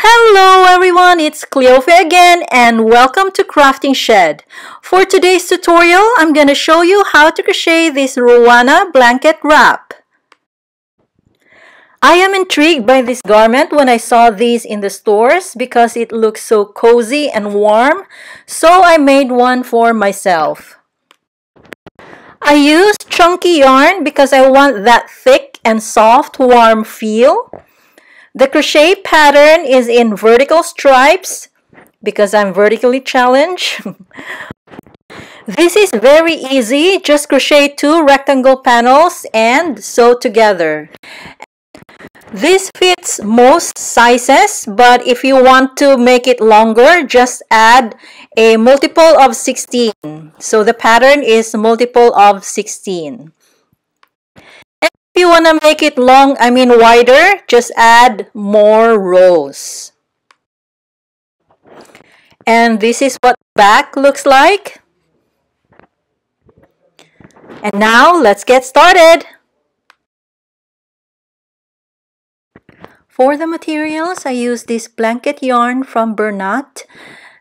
Hello everyone, it's Cleofe again and welcome to Crafting Shed. For today's tutorial, I'm going to show you how to crochet this Ruana blanket wrap. I am intrigued by this garment when I saw these in the stores because it looks so cozy and warm, so I made one for myself. I used chunky yarn because I want that thick and soft warm feel. The crochet pattern is in vertical stripes because I'm vertically challenged. this is very easy. Just crochet two rectangle panels and sew together. This fits most sizes, but if you want to make it longer, just add a multiple of 16. So the pattern is multiple of 16 you want to make it long, I mean wider, just add more rows. And this is what back looks like. And now let's get started. For the materials, I use this blanket yarn from Bernat.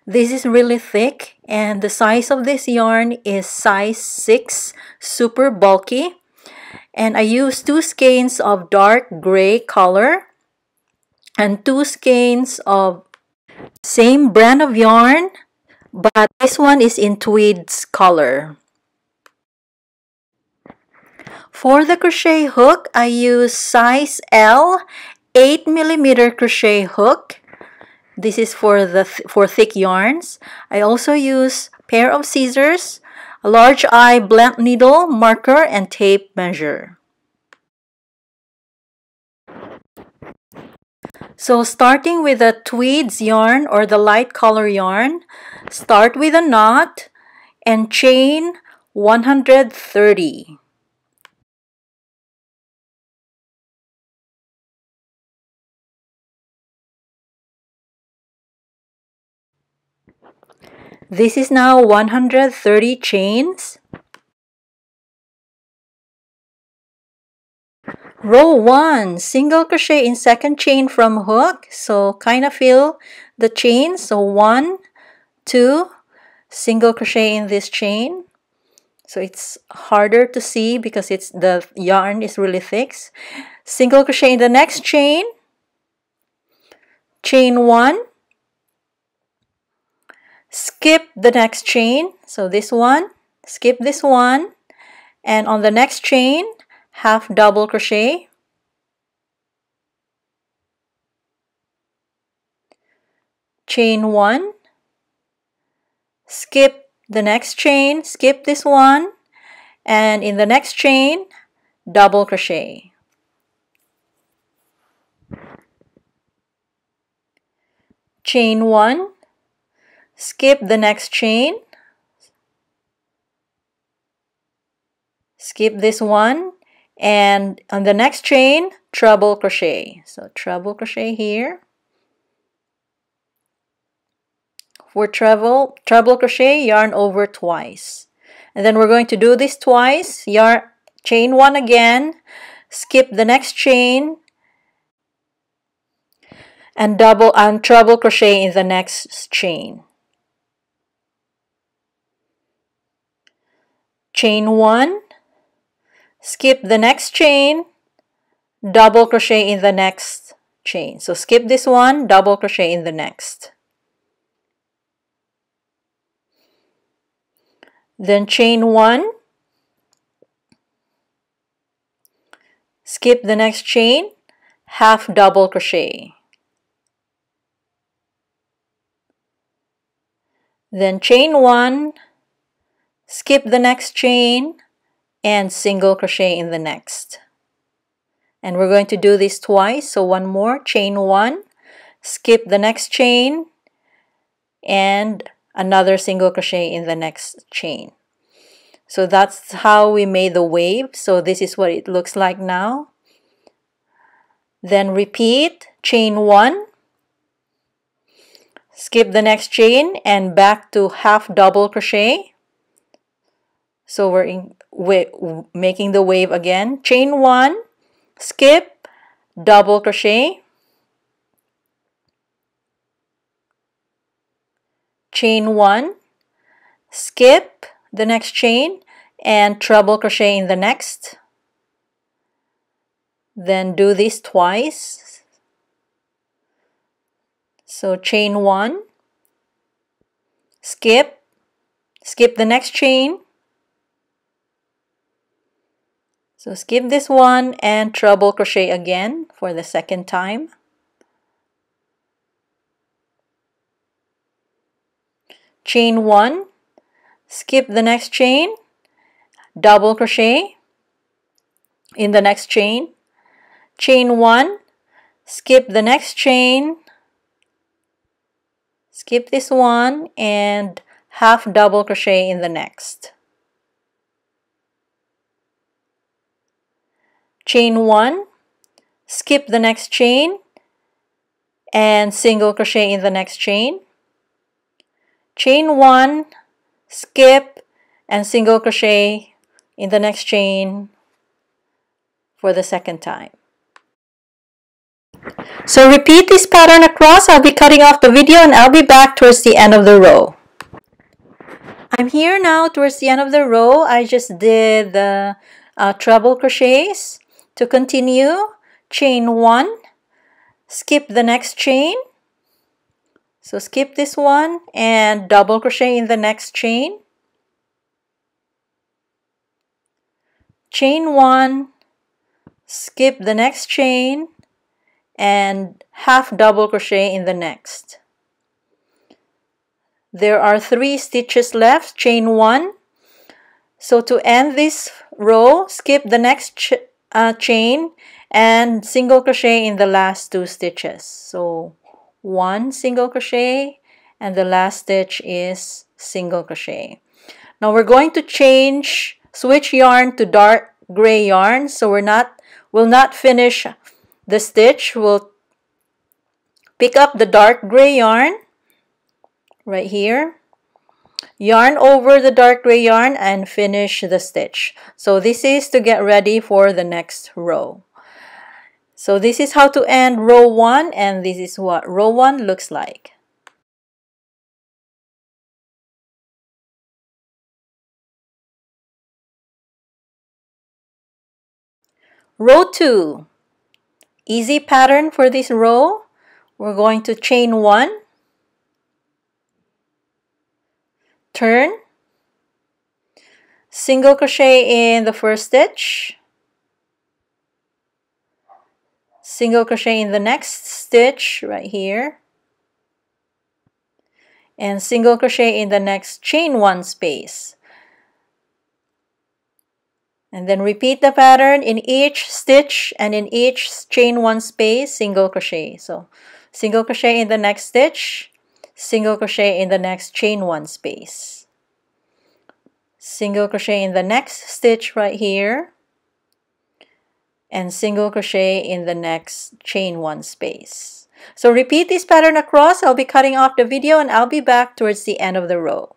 This is really thick and the size of this yarn is size 6, super bulky. And I use two skeins of dark gray color and two skeins of same brand of yarn, but this one is in tweeds color. For the crochet hook, I use size L 8 millimeter crochet hook. This is for the th for thick yarns. I also use pair of scissors a large eye blunt needle, marker, and tape measure. So starting with the tweeds yarn or the light color yarn, start with a knot and chain 130. This is now 130 chains. Row 1, single crochet in second chain from hook. So kind of feel the chain. So 1, 2, single crochet in this chain. So it's harder to see because it's the yarn is really thick. Single crochet in the next chain. Chain 1 skip the next chain. So this one skip this one. And on the next chain half double crochet. Chain one skip the next chain skip this one. And in the next chain double crochet. Chain one skip the next chain. Skip this one. And on the next chain treble crochet. So treble crochet here. For treble treble crochet yarn over twice. And then we're going to do this twice. Yarn chain one again. Skip the next chain. And double and treble crochet in the next chain chain one. Skip the next chain. Double crochet in the next chain. So skip this one double crochet in the next. Then chain one. Skip the next chain half double crochet. Then chain one skip the next chain and single crochet in the next. And we're going to do this twice so one more chain one skip the next chain and another single crochet in the next chain. So that's how we made the wave so this is what it looks like now. Then repeat chain one skip the next chain and back to half double crochet so we're in, making the wave again. Chain 1, skip, double crochet, chain one skip the next chain and treble crochet in the next. Then do this twice. So chain one skip skip the next chain so skip this one and treble crochet again for the second time. Chain one. Skip the next chain. Double crochet in the next chain. Chain one. Skip the next chain. Skip this one and half double crochet in the next chain one skip the next chain and single crochet in the next chain chain one skip and single crochet in the next chain for the second time. So repeat this pattern across. I'll be cutting off the video and I'll be back towards the end of the row. I'm here now towards the end of the row. I just did the uh, treble crochets. To continue, chain one, skip the next chain. So skip this one and double crochet in the next chain. chain one skip the next chain and half double crochet in the next there are three stitches left chain one so to end this row skip the next uh, chain and single crochet in the last two stitches. So one single crochet and the last stitch is single crochet. Now we're going to change switch yarn to dark gray yarn. So we're not will not finish the stitch. We'll pick up the dark gray yarn right here yarn over the dark gray yarn and finish the stitch so this is to get ready for the next row so this is how to end row 1 and this is what row 1 looks like Row 2. Easy pattern for this row. We're going to chain 1, turn, single crochet in the first stitch, single crochet in the next stitch right here, and single crochet in the next chain 1 space. And then repeat the pattern in each stitch and in each chain one space, single crochet. So single crochet in the next stitch, single crochet in the next chain one space. Single crochet in the next stitch right here. And single crochet in the next chain one space. So repeat this pattern across. I'll be cutting off the video and I'll be back towards the end of the row.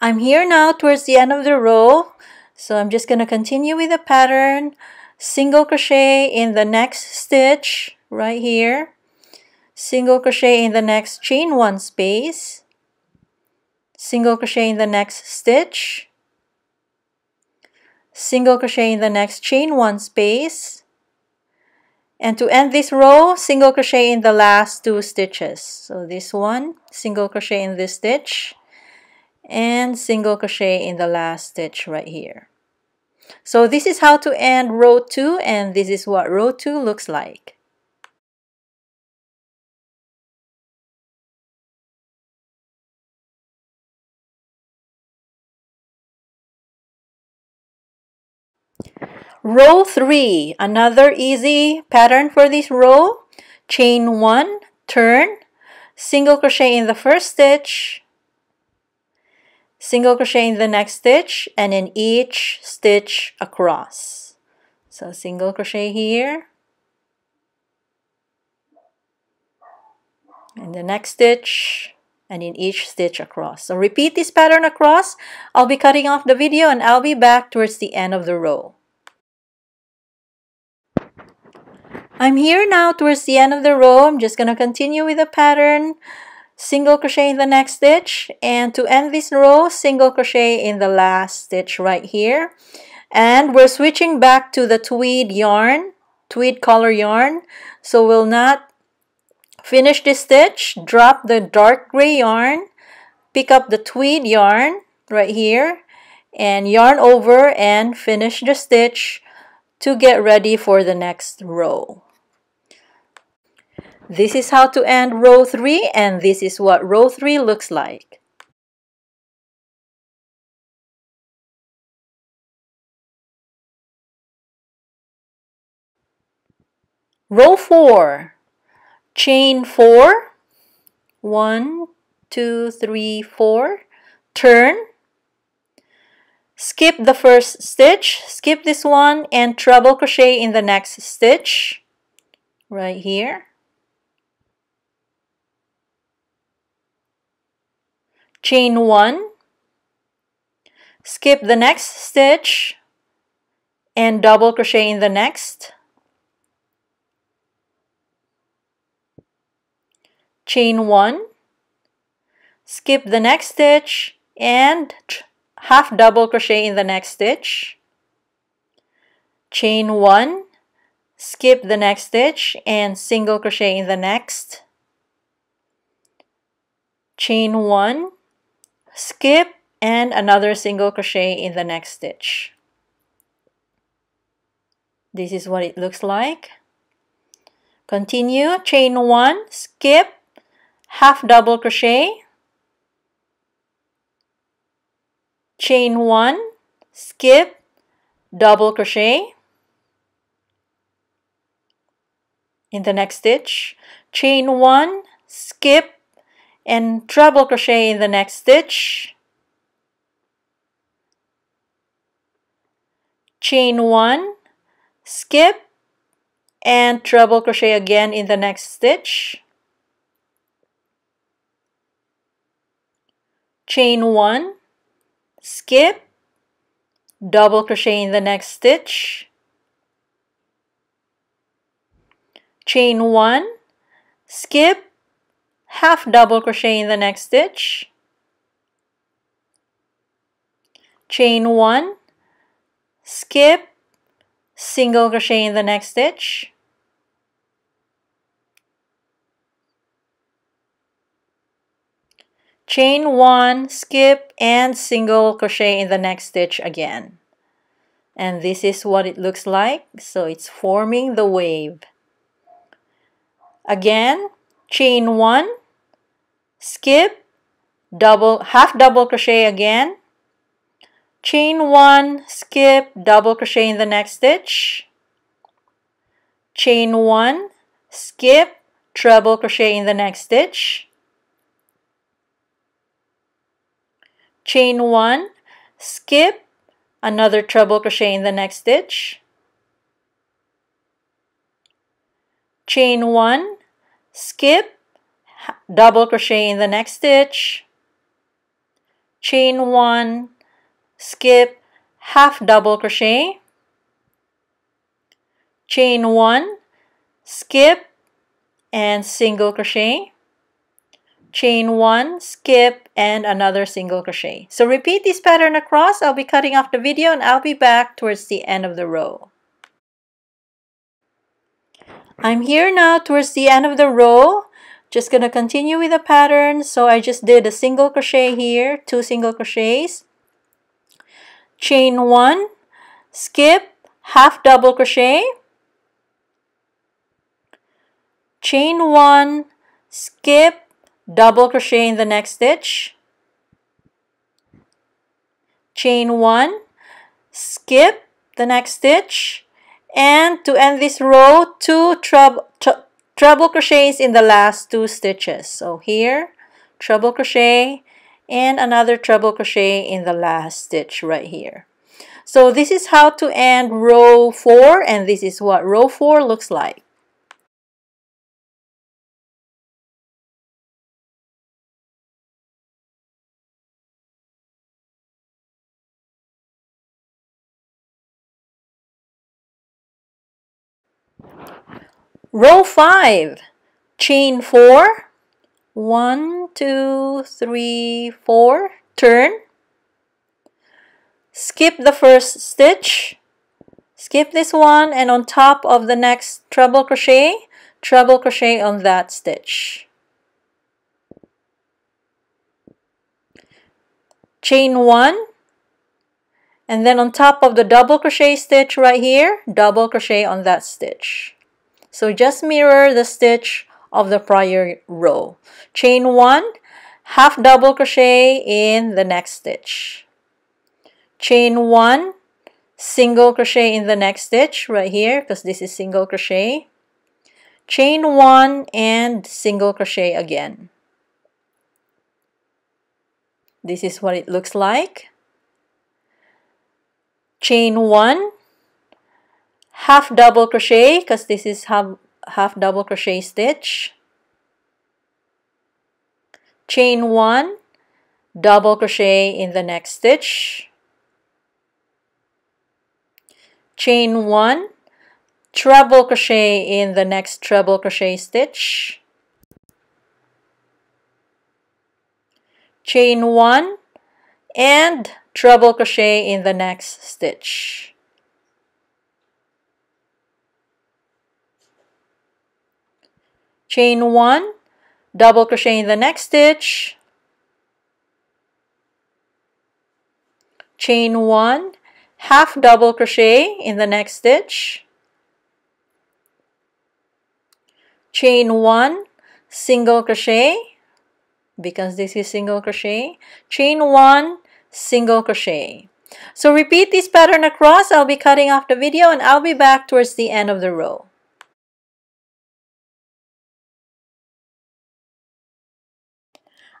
I'm here now towards the end of the row. So I'm just going to continue with the pattern. Single crochet in the next stitch right here. Single crochet in the next chain one space. Single crochet in the next stitch. Single crochet in the next chain one space. And to end this row, single crochet in the last two stitches. So this one, single crochet in this stitch and single crochet in the last stitch right here. So this is how to end row 2 and this is what row 2 looks like. Row 3, another easy pattern for this row. Chain 1, turn, single crochet in the first stitch, single crochet in the next stitch and in each stitch across. So single crochet here. In the next stitch and in each stitch across. So repeat this pattern across. I'll be cutting off the video and I'll be back towards the end of the row I'm here now towards the end of the row. I'm just gonna continue with the pattern. Single crochet in the next stitch. And to end this row single crochet in the last stitch right here. And we're switching back to the tweed yarn tweed color yarn. So we'll not finish this stitch drop the dark gray yarn pick up the tweed yarn right here and yarn over and finish the stitch to get ready for the next row. This is how to end row 3 and this is what row 3 looks like. Row 4. Chain 4. 1, 2, 3, 4. Turn. Skip the first stitch, skip this one, and treble crochet in the next stitch right here. Chain 1, skip the next stitch, and double crochet in the next. Chain 1, skip the next stitch, and half double crochet in the next stitch. Chain one. Skip the next stitch and single crochet in the next. Chain one skip and another single crochet in the next stitch. This is what it looks like. Continue chain one skip half double crochet. Chain 1 skip double crochet. In the next stitch chain 1 skip and treble crochet in the next stitch. Chain 1 skip and treble crochet again in the next stitch. Chain 1 skip double crochet in the next stitch. Chain one skip half double crochet in the next stitch. Chain one. Skip. Single crochet in the next stitch. Chain one skip and single crochet in the next stitch again. And this is what it looks like. So it's forming the wave. Again chain one skip. Double half double crochet again. Chain one skip double crochet in the next stitch. Chain one skip treble crochet in the next stitch. Chain one skip another treble crochet in the next stitch. Chain one skip double crochet in the next stitch. Chain one. Skip. Half double crochet. Chain one. Skip. And single crochet. Chain one. Skip. And another single crochet. So repeat this pattern across. I'll be cutting off the video and I'll be back towards the end of the row. I'm here now towards the end of the row just gonna continue with the pattern. So I just did a single crochet here two single crochets. Chain one skip half double crochet. Chain one skip double crochet in the next stitch. Chain one skip the next stitch. And to end this row two treble crochets in the last two stitches. So here treble crochet and another treble crochet in the last stitch right here. So this is how to end row 4 and this is what row 4 looks like Row 5, chain 4, 1, two, three, four, turn, skip the first stitch, skip this one, and on top of the next treble crochet, treble crochet on that stitch. Chain one, and then on top of the double crochet stitch right here, double crochet on that stitch. So just mirror the stitch of the prior row. Chain one, half double crochet in the next stitch. Chain one, single crochet in the next stitch right here because this is single crochet. Chain one and single crochet again. This is what it looks like. Chain one, half double crochet because this is half, half double crochet stitch. Chain one double crochet in the next stitch. Chain one treble crochet in the next treble crochet stitch. Chain one and treble crochet in the next stitch chain one, double crochet in the next stitch, chain one, half double crochet in the next stitch, chain one, single crochet, because this is single crochet, chain one, single crochet. So repeat this pattern across. I'll be cutting off the video and I'll be back towards the end of the row.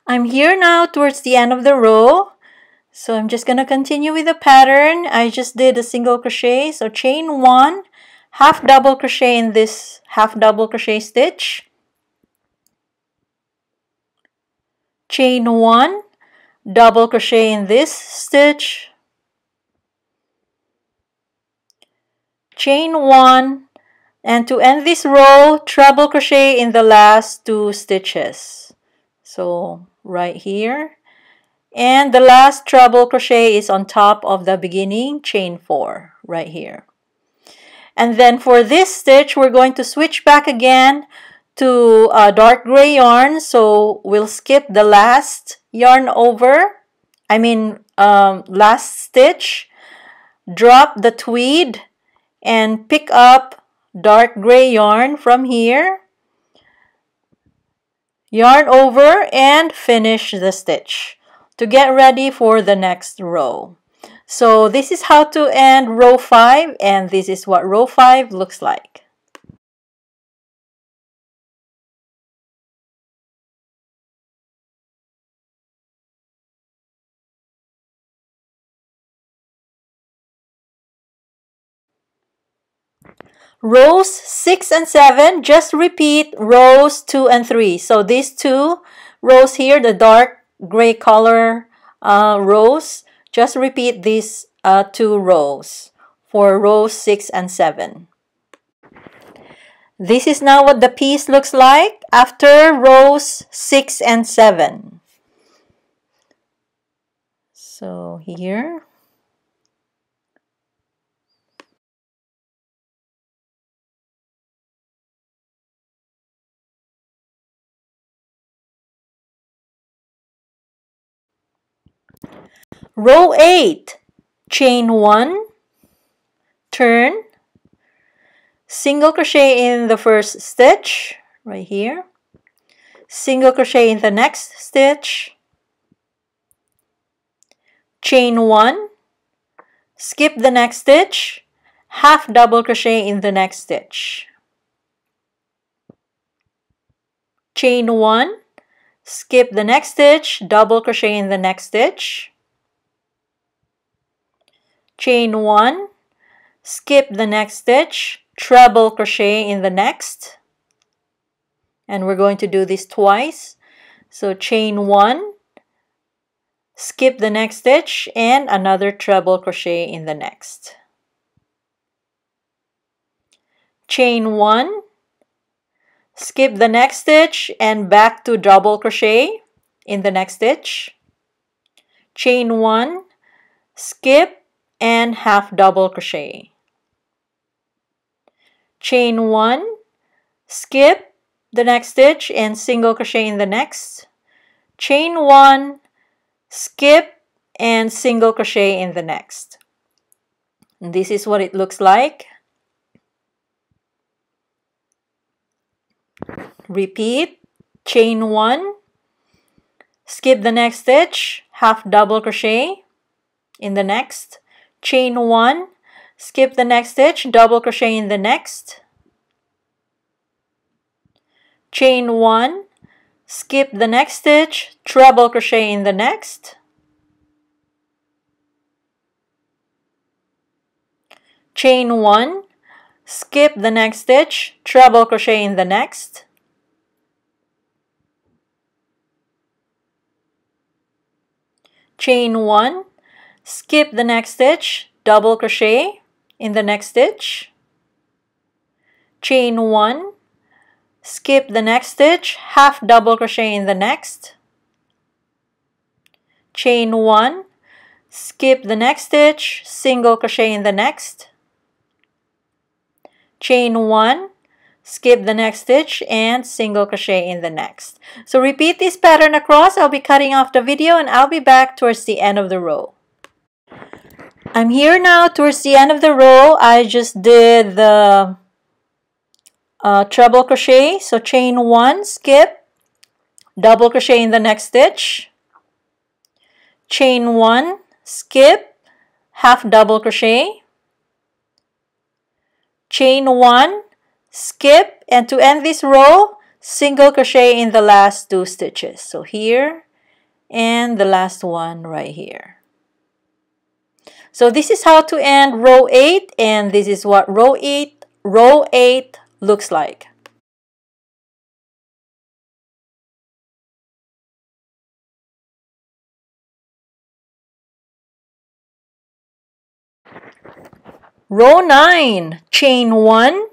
I'm here now towards the end of the row. So I'm just going to continue with the pattern. I just did a single crochet. So chain one, half double crochet in this half double crochet stitch. Chain one, double crochet in this stitch. Chain one, and to end this row, treble crochet in the last two stitches. So right here. And the last treble crochet is on top of the beginning chain four right here. And then for this stitch we're going to switch back again to a dark gray yarn. So we'll skip the last yarn over. I mean um, last stitch. Drop the tweed and pick up dark gray yarn from here yarn over and finish the stitch to get ready for the next row. So this is how to end row 5 and this is what row 5 looks like. Rows 6 and 7, just repeat rows 2 and 3. So these two rows here, the dark gray color uh, rows, just repeat these uh, two rows for rows 6 and 7. This is now what the piece looks like after rows 6 and 7. So here Row 8, chain 1, turn, single crochet in the first stitch, right here, single crochet in the next stitch, chain 1, skip the next stitch, half double crochet in the next stitch. Chain 1, skip the next stitch, double crochet in the next stitch, chain one skip the next stitch treble crochet in the next. And we're going to do this twice. So chain one skip the next stitch and another treble crochet in the next. Chain one skip the next stitch and back to double crochet in the next stitch. Chain one skip and half double crochet. Chain one skip the next stitch and single crochet in the next. Chain one skip and single crochet in the next. This is what it looks like. Repeat chain one skip the next stitch half double crochet in the next chain one skip the next stitch double crochet in the next. Chain one skip the next stitch treble crochet in the next. Chain one skip the next stitch treble crochet in the next. Chain one skip the next stitch. Double crochet in the next stitch. Chain one. Skip the next stitch. Half double crochet in the next. Chain one. Skip the next stitch. Single crochet in the next. Chain one. Skip the next stitch and single crochet in the next. So repeat this pattern across. I'll be cutting off the video and i'll be back towards the end of the row i'm here now. Towards the end of the row i just did the uh, treble crochet. So chain one skip. Double crochet in the next stitch. Chain one skip. Half double crochet. Chain one skip. And to end this row single crochet in the last two stitches. So here and the last one right here so this is how to end row 8 and this is what row 8 row 8 looks like. Row 9 chain 1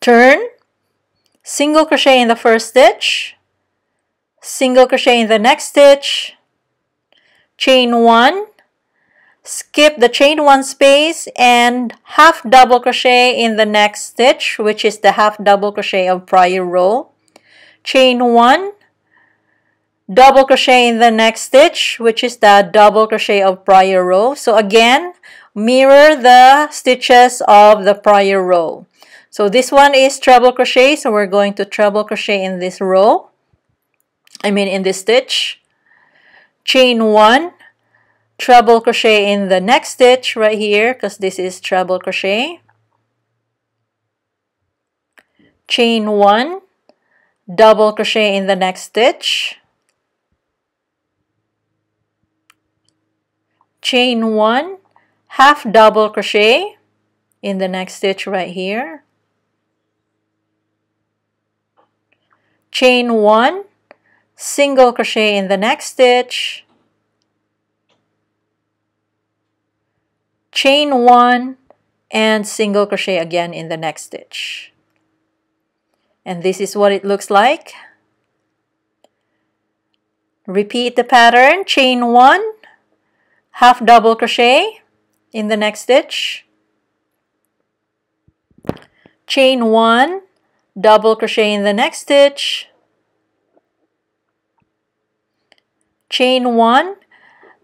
turn single crochet in the first stitch single crochet in the next stitch chain one skip the chain one space and half double crochet in the next stitch which is the half double crochet of prior row chain one double crochet in the next stitch which is the double crochet of prior row so again mirror the stitches of the prior row so this one is treble crochet, so we're going to treble crochet in this row. I mean in this stitch. Chain one, treble crochet in the next stitch right here because this is treble crochet. Chain one, double crochet in the next stitch. Chain one, half double crochet in the next stitch right here. chain one single crochet in the next stitch chain one and single crochet again in the next stitch. And this is what it looks like. Repeat the pattern chain one half double crochet in the next stitch. Chain one double crochet in the next stitch. Chain one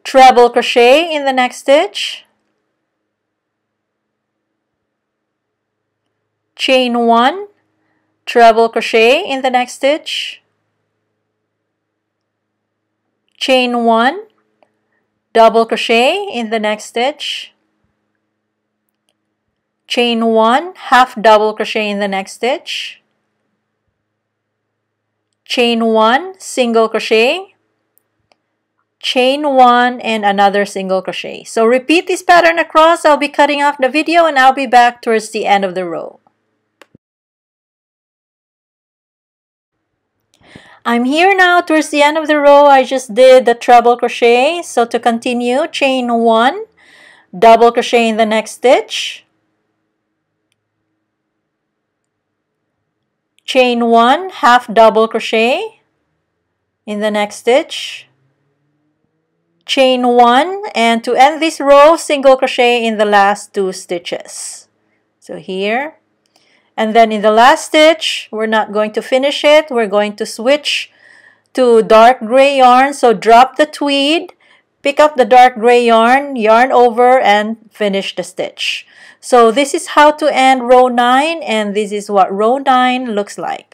treble crochet in the next stitch chain one treble crochet in the next stitch. Chain one double crochet in the next stitch. Chain one half double crochet in the next stitch. Chain one single crochet. Chain one and another single crochet. So repeat this pattern across. I'll be cutting off the video and i'll be back towards the end of the row I'm here now towards the end of the row. I just did the treble crochet. So to continue chain one double crochet in the next stitch. Chain one half double crochet in the next stitch. Chain one and to end this row single crochet in the last two stitches. So here and then in the last stitch we're not going to finish it. We're going to switch to dark gray yarn. So drop the tweed pick up the dark gray yarn yarn over and finish the stitch. So this is how to end row 9 and this is what row 9 looks like.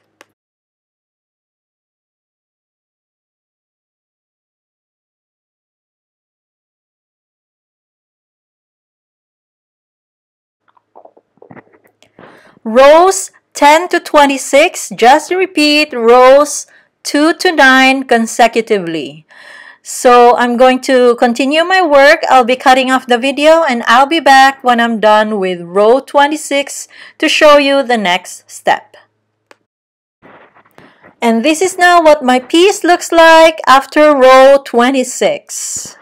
Rows 10 to 26, just repeat rows 2 to 9 consecutively. So I'm going to continue my work. I'll be cutting off the video and I'll be back when I'm done with row 26 to show you the next step. And this is now what my piece looks like after row 26.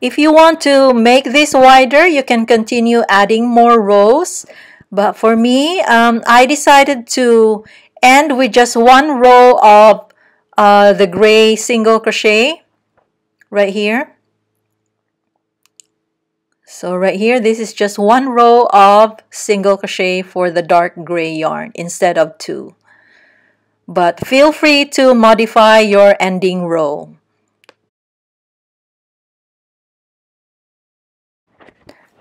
If you want to make this wider, you can continue adding more rows. But for me, um, I decided to end with just one row of uh, the gray single crochet right here. So right here, this is just one row of single crochet for the dark gray yarn instead of two. But feel free to modify your ending row.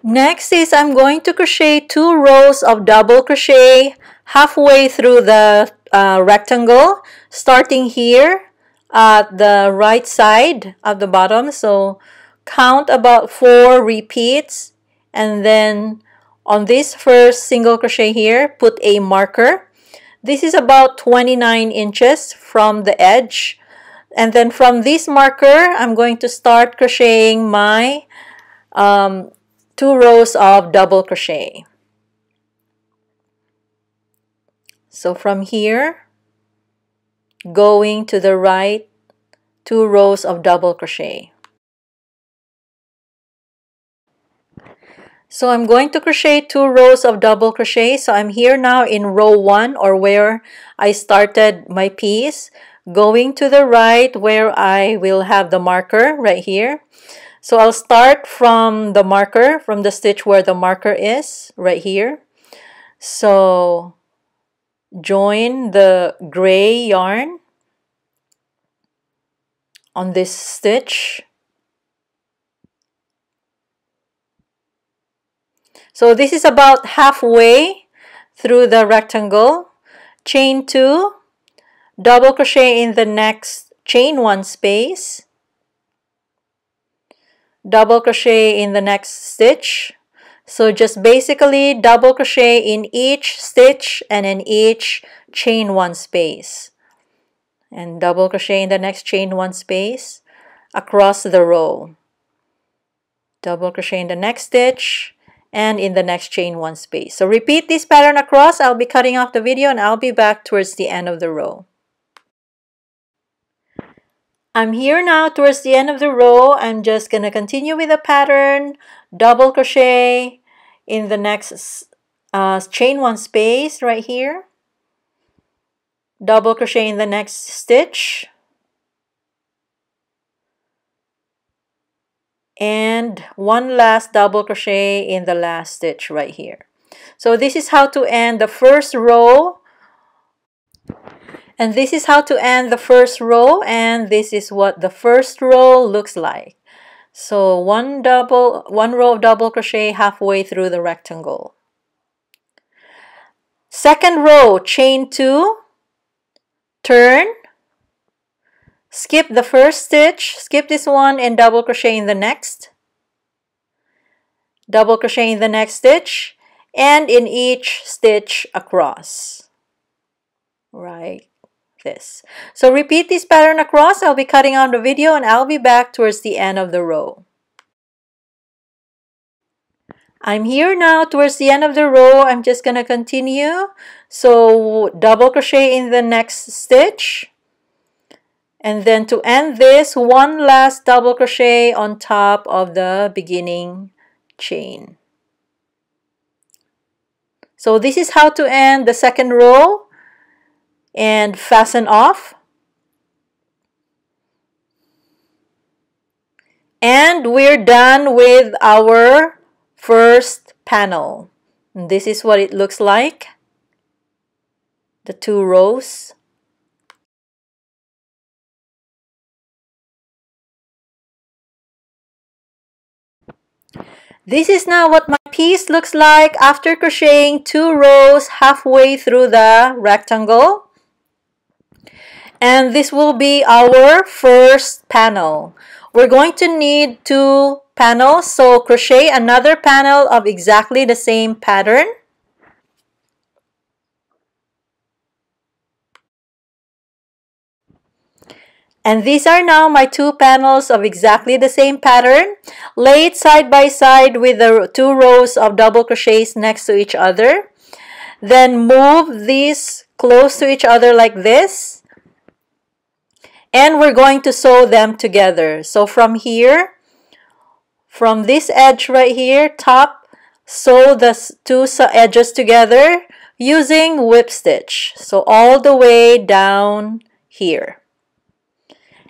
Next is I'm going to crochet two rows of double crochet halfway through the uh, rectangle starting here at the right side of the bottom. So count about four repeats and then on this first single crochet here put a marker. This is about 29 inches from the edge. And then from this marker I'm going to start crocheting my um, two rows of double crochet So from here, going to the right, two rows of double crochet. So I'm going to crochet two rows of double crochet. So I'm here now in row one or where I started my piece. Going to the right where I will have the marker right here. So I'll start from the marker, from the stitch where the marker is, right here. So join the gray yarn on this stitch. So this is about halfway through the rectangle. Chain two. Double crochet in the next chain one space double crochet in the next stitch so just basically double crochet in each stitch and in each chain one space. And double crochet in the next chain one space across the row. Double crochet in the next stitch and in the next chain one space. So repeat this pattern across. I'll be cutting off the video and I'll be back towards the end of the row. I'm here now towards the end of the row. I'm just going to continue with the pattern, double crochet in the next uh, chain one space right here, double crochet in the next stitch, and one last double crochet in the last stitch right here. So this is how to end the first row and this is how to end the first row and this is what the first row looks like. So one double, one row of double crochet halfway through the rectangle. Second row, chain two, turn, skip the first stitch, skip this one and double crochet in the next. Double crochet in the next stitch and in each stitch across. Right this. So repeat this pattern across. I'll be cutting out the video and I'll be back towards the end of the row. I'm here now towards the end of the row. I'm just going to continue. So double crochet in the next stitch. And then to end this, one last double crochet on top of the beginning chain. So this is how to end the second row and fasten off. And we're done with our first panel. This is what it looks like. The two rows. This is now what my piece looks like after crocheting two rows halfway through the rectangle. And this will be our first panel. We're going to need two panels, so crochet another panel of exactly the same pattern. And these are now my two panels of exactly the same pattern. Lay it side by side with the two rows of double crochets next to each other. Then move these close to each other like this. And we're going to sew them together. So from here, from this edge right here, top, sew the two edges together using whip stitch. So all the way down here.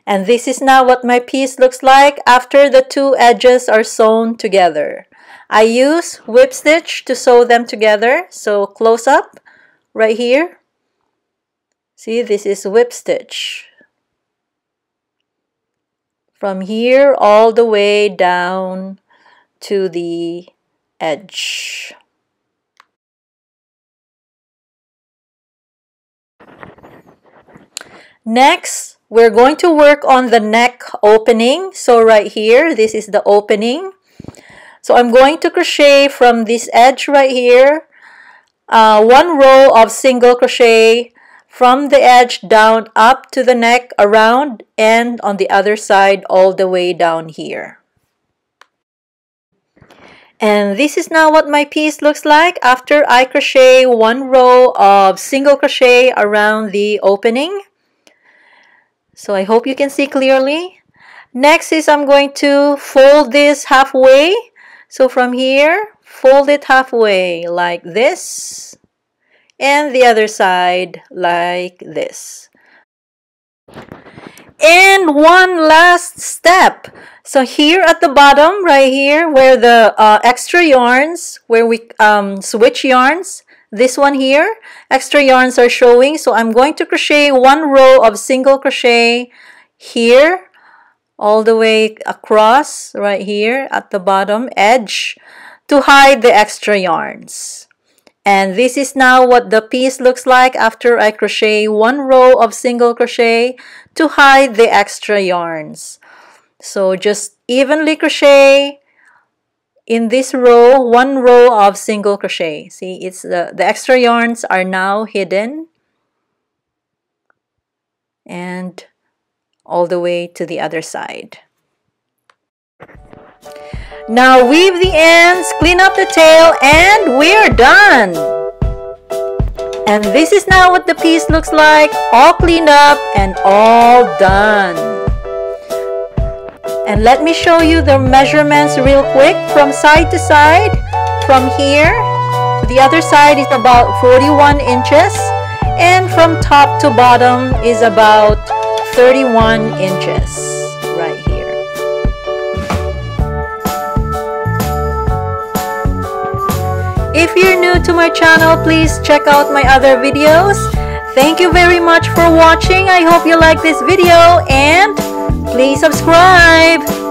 And this is now what my piece looks like after the two edges are sewn together. I use whip stitch to sew them together. So close up right here. See, this is whip stitch. From here all the way down to the edge. Next, we're going to work on the neck opening. So right here, this is the opening. So I'm going to crochet from this edge right here, uh, one row of single crochet from the edge down up to the neck around and on the other side all the way down here. And this is now what my piece looks like after I crochet one row of single crochet around the opening. So I hope you can see clearly. Next is I'm going to fold this halfway. So from here, fold it halfway like this. And the other side like this. And one last step. So here at the bottom, right here, where the uh, extra yarns, where we um, switch yarns, this one here extra yarns are showing so I'm going to crochet one row of single crochet here all the way across right here at the bottom edge to hide the extra yarns and this is now what the piece looks like after I crochet one row of single crochet to hide the extra yarns so just evenly crochet in this row, one row of single crochet. See, it's the, the extra yarns are now hidden and all the way to the other side. Now weave the ends, clean up the tail, and we're done! And this is now what the piece looks like, all cleaned up and all done. And let me show you the measurements real quick from side to side. From here to the other side is about 41 inches. And from top to bottom is about 31 inches If you're new to my channel, please check out my other videos. Thank you very much for watching. I hope you like this video and Please subscribe!